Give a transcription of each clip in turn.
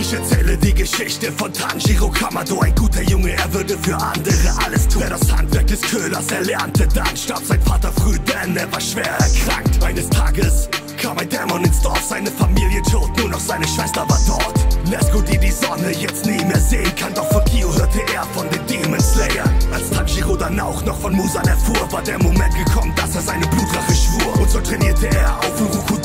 Ich erzähle die Geschichte von Tanjiro Kamado. Ein guter Junge, er würde für andere alles tun. Wer das Handwerk des Köhlers erlernte, dann starb sein Vater früh, denn er war schwer erkrankt. Eines Tages kam ein Dämon ins Dorf, seine Familie tot, nur noch seine Schwester war dort. Nesco, die die Sonne jetzt nie mehr sehen kann, doch von Kyo hörte er von den Demon Slayern Als Tanjiro dann auch noch von Musan erfuhr, war der Moment gekommen, dass er seine Blutrache schwur. Und so trainierte er auf Urukudakis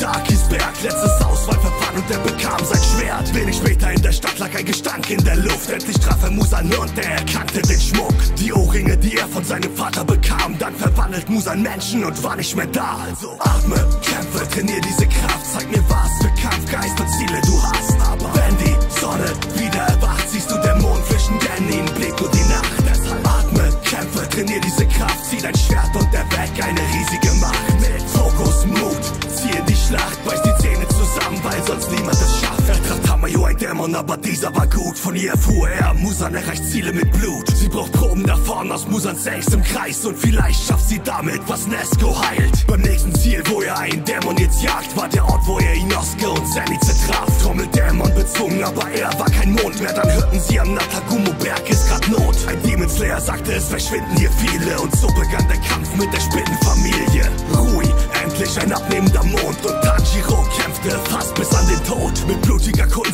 Luft, endlich traf er Musan und er erkannte den Schmuck. Die Ohrringe, die er von seinem Vater bekam, dann verwandelt Musan Menschen und war nicht mehr da. Also atme, kämpfe, trainier diese Kraft, zeig mir was für Kampfgeist und Ziele du hast. Aber wenn die Sonne wieder erwacht, siehst du Dämonenfischen, denn ihnen blickt nur die Nacht. Deshalb atme, kämpfe, trainier diese Kraft, zieh dein Schwert und erweck eine riesige Macht. Mit Fokus, Mut, zieh in die Schlacht, beiß die Zähne zusammen, weil sonst niemand es schafft Er traf Tamayo, ein Dämon, aber dieser war gut Von ihr erfuhr er, Musan erreicht Ziele mit Blut Sie braucht Proben davon aus Musans Selbst im Kreis Und vielleicht schafft sie damit, was Nesco heilt Beim nächsten Ziel, wo er einen Dämon jetzt jagt War der Ort, wo er Inosuke und Sandy zertraf Trommeldämon bezwungen, aber er war kein Mond mehr Dann hörten sie am Natagumo-Berg ist grad Not Ein Demon Slayer sagte, es verschwinden hier viele Und so begann der Kampf mit der Spinnenfamilie Rui, endlich ein abnehmender Mond Und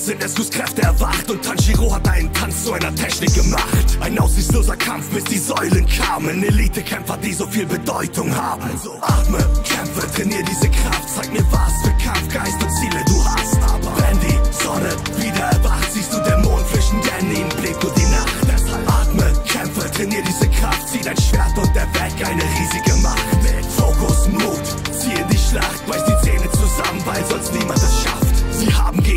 Kunst sind Eskus Kräfte erwacht Und Tanjiro hat einen Tanz zu einer Technik gemacht. Ein aussichtsloser Kampf, bis die Säulen kamen. Elitekämpfer, die so viel Bedeutung haben. Also atme, kämpfe, trainier diese Kraft. Zeig mir was für Kampfgeist und Ziele du hast. Aber wenn die Sonne wieder erwacht Siehst du Dämonenfischen, denn ihnen blickt nur die Nacht. Deshalb atme, kämpfe, trainier diese Kraft. Zieh dein Schwert und erweck eine riesige Macht. Mit Fokus, Mut, zieh in die Schlacht. Beiß die Zähne zusammen, weil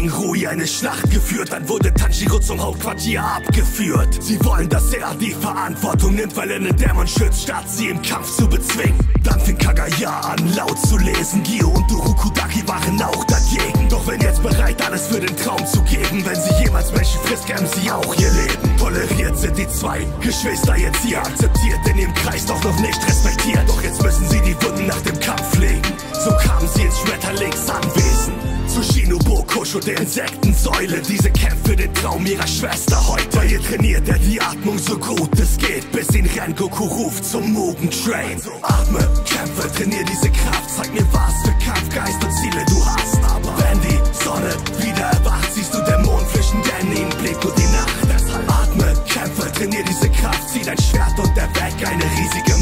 gegen Rui eine Schlacht geführt, dann wurde Tanjiro zum Hauptquartier abgeführt. Sie wollen, dass er die Verantwortung nimmt, weil er einen Dämon schützt, statt sie im Kampf zu bezwingen. Dann fing Kagaya an, laut zu lesen. Gio und Urukudaki waren auch dagegen. Doch wenn jetzt bereit, alles für den Traum zu geben, wenn sie jemals Menschen frisst, gern sie auch ihr Leben. Toleriert sind die zwei Geschwister jetzt hier akzeptiert, in ihrem Kreis doch noch nicht respektiert. Doch jetzt Kusho, der Insektensäule. Diese kämpft für den Traum ihrer Schwester. Heute Bei ihr trainiert er die Atmung so gut es geht. Bis ihn Rengoku ruft zum Mugen Train So atme, kämpfe, trainier diese Kraft. Zeig mir was für Kampfgeist und Ziele du hast. Aber wenn die Sonne wieder erwacht Siehst du Dämonenfischen, denn ihnen blickt nur die Nacht. Deshalb atme, kämpfe, trainier diese Kraft. Zieh dein Schwert und erweck eine riesige